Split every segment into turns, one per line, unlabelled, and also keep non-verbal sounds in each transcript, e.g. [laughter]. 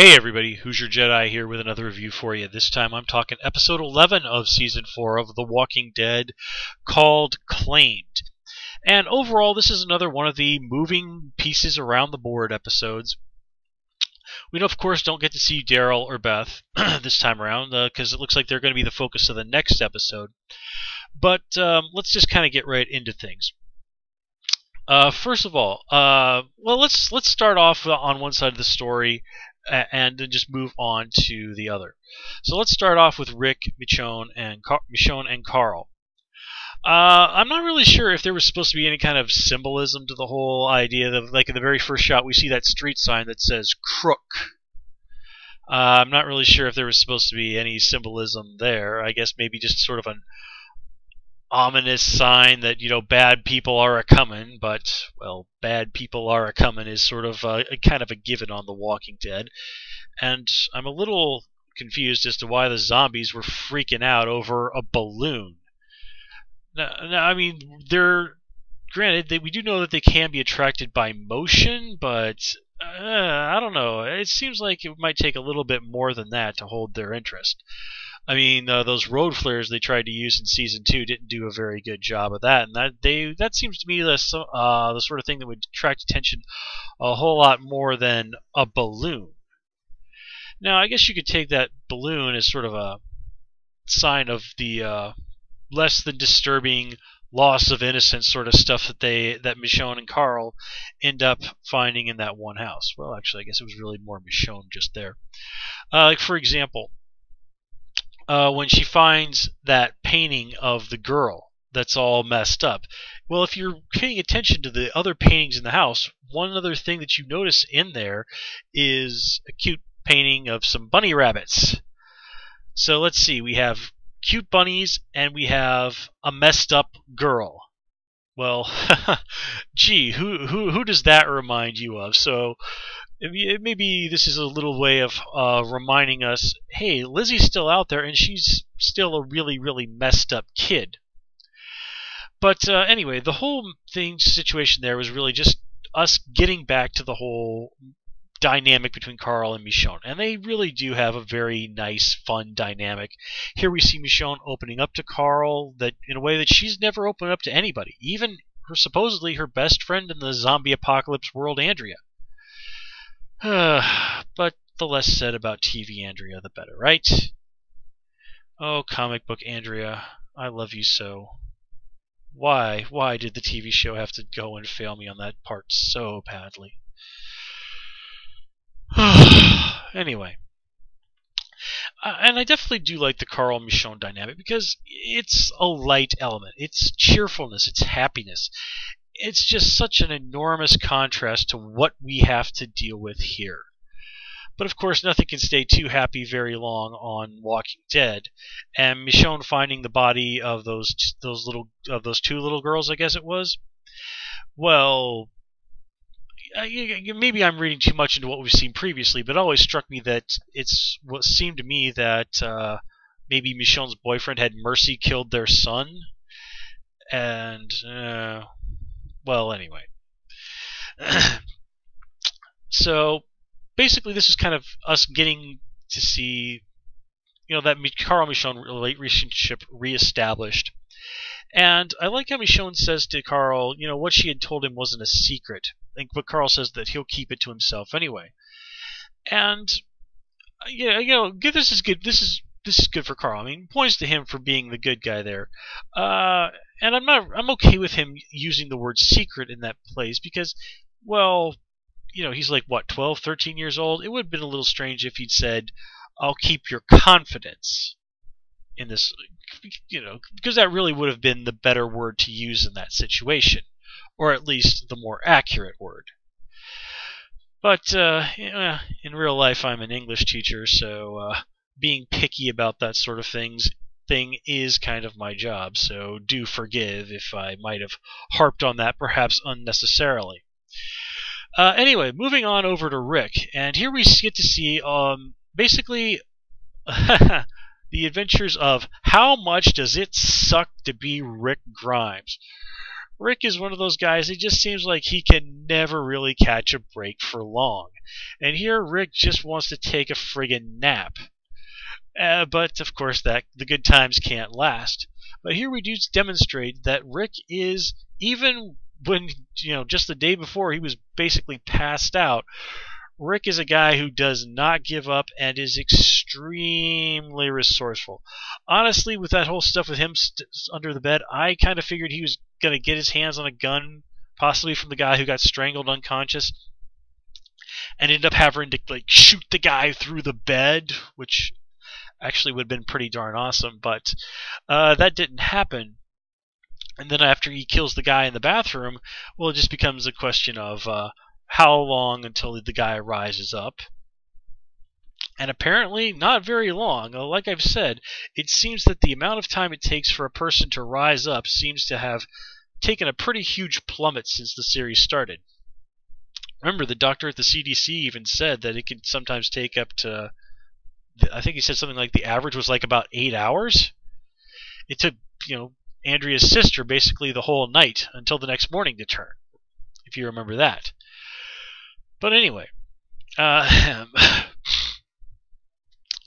Hey everybody, Hoosier Jedi here with another review for you. This time I'm talking episode 11 of season 4 of The Walking Dead called Claimed. And overall, this is another one of the moving pieces around the board episodes. We, of course, don't get to see Daryl or Beth [clears throat] this time around because uh, it looks like they're going to be the focus of the next episode. But um, let's just kind of get right into things. Uh, first of all, uh, well, let's let's start off on one side of the story and then just move on to the other. So let's start off with Rick, Michonne, and Car- Michonne and Carl. Uh, I'm not really sure if there was supposed to be any kind of symbolism to the whole idea. Of, like in the very first shot, we see that street sign that says "crook." Uh, I'm not really sure if there was supposed to be any symbolism there. I guess maybe just sort of an ominous sign that you know bad people are a coming, but well, bad people are a coming is sort of a, a, kind of a given on The Walking Dead, and I'm a little confused as to why the zombies were freaking out over a balloon. Now, now I mean, they're granted they, we do know that they can be attracted by motion, but uh, I don't know. It seems like it might take a little bit more than that to hold their interest. I mean, uh, those road flares they tried to use in season two didn't do a very good job of that, and that they that seems to me the uh, the sort of thing that would attract attention a whole lot more than a balloon. Now, I guess you could take that balloon as sort of a sign of the uh, less than disturbing loss of innocence sort of stuff that they that Michonne and Carl end up finding in that one house. Well, actually, I guess it was really more Michonne just there. Uh, like for example, uh, when she finds that painting of the girl that's all messed up. Well, if you're paying attention to the other paintings in the house, one other thing that you notice in there is a cute painting of some bunny rabbits. So let's see, we have cute bunnies and we have a messed up girl. Well, [laughs] gee, who who who does that remind you of? So maybe this is a little way of uh, reminding us, hey, Lizzie's still out there and she's still a really, really messed up kid. But uh, anyway, the whole thing situation there was really just us getting back to the whole dynamic between Carl and Michonne. And they really do have a very nice, fun dynamic. Here we see Michonne opening up to Carl that in a way that she's never opened up to anybody, even her supposedly her best friend in the zombie apocalypse world, Andrea. [sighs] but the less said about TV Andrea, the better, right? Oh, comic book Andrea, I love you so. Why, why did the TV show have to go and fail me on that part so badly? [sighs] anyway. Uh, and I definitely do like the Carl Michonne dynamic because it's a light element. It's cheerfulness. It's happiness it's just such an enormous contrast to what we have to deal with here. But of course, nothing can stay too happy very long on Walking Dead, and Michonne finding the body of those those little of those two little girls, I guess it was. Well, maybe I'm reading too much into what we've seen previously, but it always struck me that it's what seemed to me that uh, maybe Michonne's boyfriend had Mercy killed their son, and uh, well, anyway. [clears throat] so basically, this is kind of us getting to see, you know, that Carl Michonne relationship reestablished. And I like how Michonne says to Carl, you know, what she had told him wasn't a secret. But Carl says that he'll keep it to himself anyway. And yeah, you know, this is good. This is this is good for Carl. I mean, points to him for being the good guy there. Uh, and I'm not I'm okay with him using the word secret in that place because well you know he's like what 12 13 years old? It would have been a little strange if he'd said I'll keep your confidence in this you know because that really would have been the better word to use in that situation or at least the more accurate word. But uh, in real life I'm an English teacher so uh, being picky about that sort of things thing is kind of my job, so do forgive if I might have harped on that perhaps unnecessarily. Uh, anyway, moving on over to Rick, and here we get to see um, basically [laughs] the adventures of how much does it suck to be Rick Grimes. Rick is one of those guys, it just seems like he can never really catch a break for long. And here, Rick just wants to take a friggin' nap. Uh, but, of course, that the good times can't last. But here we do demonstrate that Rick is, even when, you know, just the day before he was basically passed out, Rick is a guy who does not give up and is extremely resourceful. Honestly, with that whole stuff with him st- under the bed, I kind of figured he was going to get his hands on a gun, possibly from the guy who got strangled unconscious, and ended up having to like shoot the guy through the bed, which actually would have been pretty darn awesome. But uh, that didn't happen. And then after he kills the guy in the bathroom, well, it just becomes a question of uh, how long until the guy rises up. And apparently, not very long. Uh, like I've said, it seems that the amount of time it takes for a person to rise up seems to have taken a pretty huge plummet since the series started. Remember, the doctor at the CDC even said that it can sometimes take up to, I think he said something like the average was like about eight hours. It took, you know, Andrea's sister basically the whole night until the next morning to turn, if you remember that. But anyway, uh, [laughs]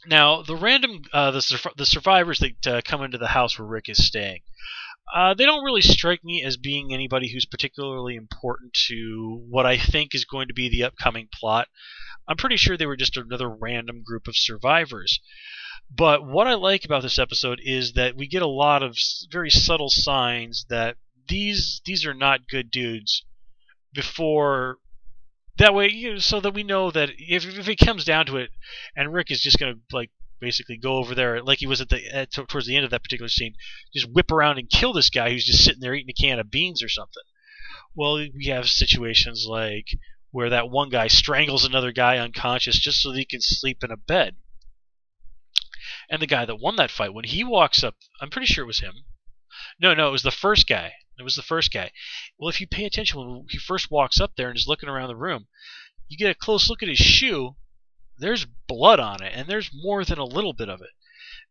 now the random uh, the the survivors that uh, come into the house where Rick is staying, uh, they don't really strike me as being anybody who's particularly important to what I think is going to be the upcoming plot. I'm pretty sure they were just another random group of survivors. But what I like about this episode is that we get a lot of very subtle signs that these these are not good dudes before that way, you know, so that we know that if if it comes down to it, and Rick is just gonna like basically go over there like he was at the at, towards the end of that particular scene, just whip around and kill this guy who's just sitting there eating a can of beans or something. Well, we have situations like where that one guy strangles another guy unconscious just so that he can sleep in a bed. And the guy that won that fight, when he walks up, I'm pretty sure it was him. No, no, it was the first guy. It was the first guy. Well, if you pay attention when he first walks up there and is looking around the room, you get a close look at his shoe. There's blood on it, and there's more than a little bit of it.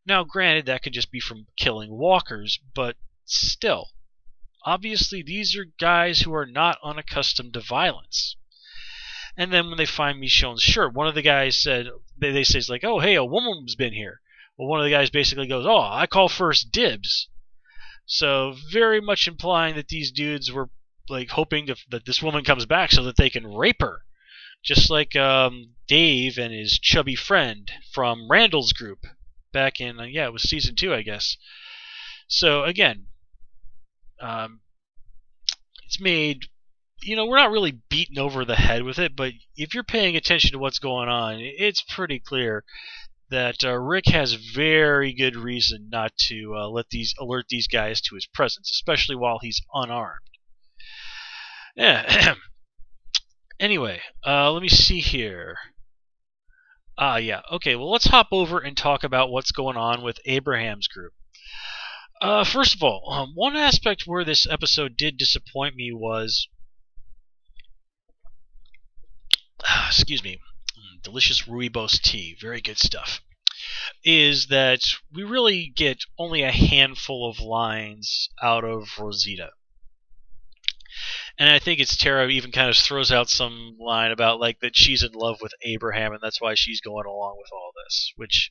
Now, granted, that could just be from killing walkers, but still. Obviously, these are guys who are not unaccustomed to violence. And then when they find Michonne's shirt, one of the guys said, they, they say, like, oh, hey, a woman's been here. Well, one of the guys basically goes, oh, I call first dibs. So very much implying that these dudes were like hoping to, that this woman comes back so that they can rape her, just like um, Dave and his chubby friend from Randall's group back in uh, yeah it was season two I guess. So again, um, it's made you know, we're not really beaten over the head with it, but if you're paying attention to what's going on, it's pretty clear that uh, Rick has very good reason not to uh, let these alert these guys to his presence, especially while he's unarmed. [clears throat] Yeah. [clears throat] anyway, uh, let me see here. Ah, yeah. Okay. Well, let's hop over and talk about what's going on with Abraham's group. Uh, first of all, um, one aspect where this episode did disappoint me was, [sighs] excuse me, delicious rooibos tea, very good stuff, is that we really get only a handful of lines out of Rosita. And I think it's Tara even kind of throws out some line about like that she's in love with Abraham and that's why she's going along with all this, which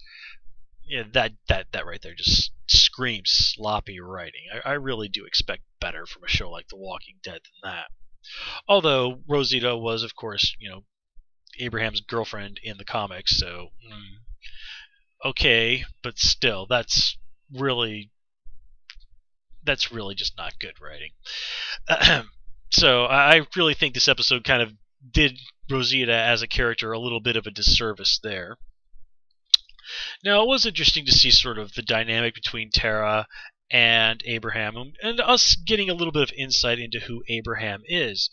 yeah, that that that right there just screams sloppy writing. I, I really do expect better from a show like The Walking Dead than that. Although Rosita was, of course, you know, Abraham's girlfriend in the comics, so mm, okay, but still, that's really that's really just not good writing. [clears throat] so I really think this episode kind of did Rosita as a character a little bit of a disservice there. Now, it was interesting to see sort of the dynamic between Tara and Abraham, and us getting a little bit of insight into who Abraham is.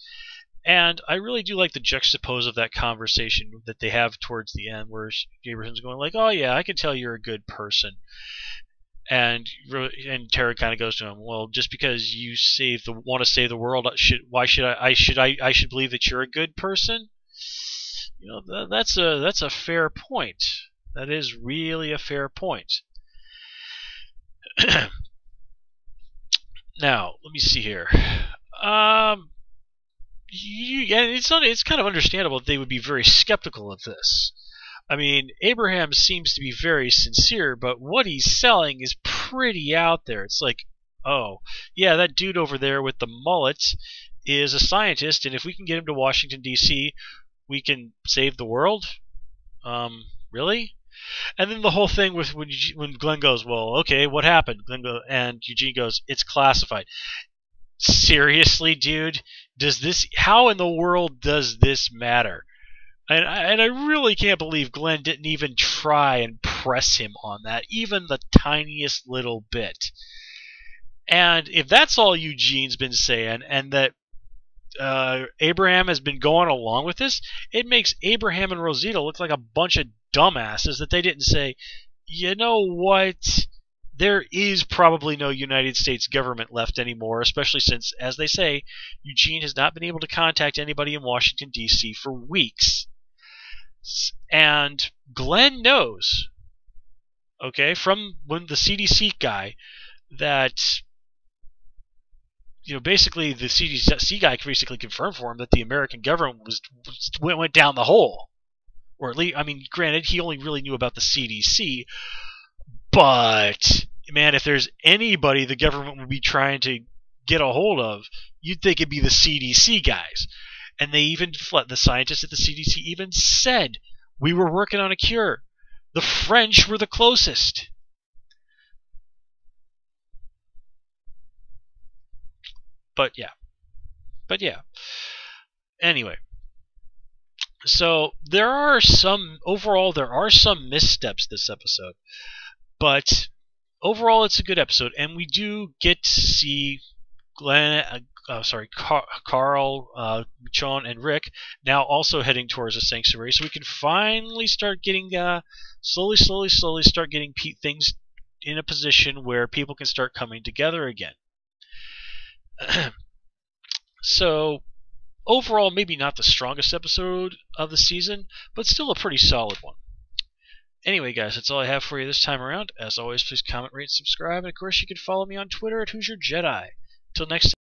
And I really do like the juxtapose of that conversation that they have towards the end, where Abraham's going like, "Oh yeah, I can tell you're a good person," and and Tara kind of goes to him, "Well, just because you save the want to save the world, should why should I, I should I I should believe that you're a good person?" You know, that, that's a that's a fair point. That is really a fair point. [clears throat] now, let me see here. Um, you, yeah, it's not. It's kind of understandable that they would be very skeptical of this. I mean, Abraham seems to be very sincere, but what he's selling is pretty out there. It's like, oh, yeah, that dude over there with the mullet is a scientist, and if we can get him to Washington D.C., we can save the world. Um, really? And then the whole thing with when when Glenn goes, well, okay, what happened? Glenn go, and Eugene goes, it's classified. Seriously, dude, does this? How in the world does this matter? And I, and I really can't believe Glenn didn't even try and press him on that, even the tiniest little bit. And if that's all Eugene's been saying, and that uh, Abraham has been going along with this, it makes Abraham and Rosita look like a bunch of dumbasses that they didn't say, you know what? There is probably no United States government left anymore, especially since, as they say, Eugene has not been able to contact anybody in Washington, D.C. for weeks. And Glenn knows, okay, from when the CDC guy, that you know, basically the CDC guy basically confirmed for him that the American government was, was went, went down the hole, or at least, I mean, granted, he only really knew about the CDC, but man, if there's anybody the government would be trying to get a hold of, you'd think it'd be the CDC guys. And they even, the scientists at the CDC even said we were working on a cure. The French were the closest. But yeah. But yeah. Anyway. So there are some overall there are some missteps this episode. But overall it's a good episode and we do get to see Glenn uh, uh, sorry, Car- Carl, uh, John, and Rick now also heading towards the sanctuary, so we can finally start getting uh, slowly, slowly, slowly start getting pe- things in a position where people can start coming together again. [clears throat] so overall, maybe not the strongest episode of the season, but still a pretty solid one. Anyway, guys, that's all I have for you this time around. As always, please comment, rate, subscribe, and of course, you can follow me on Twitter at Hoosier Jedi. Till next.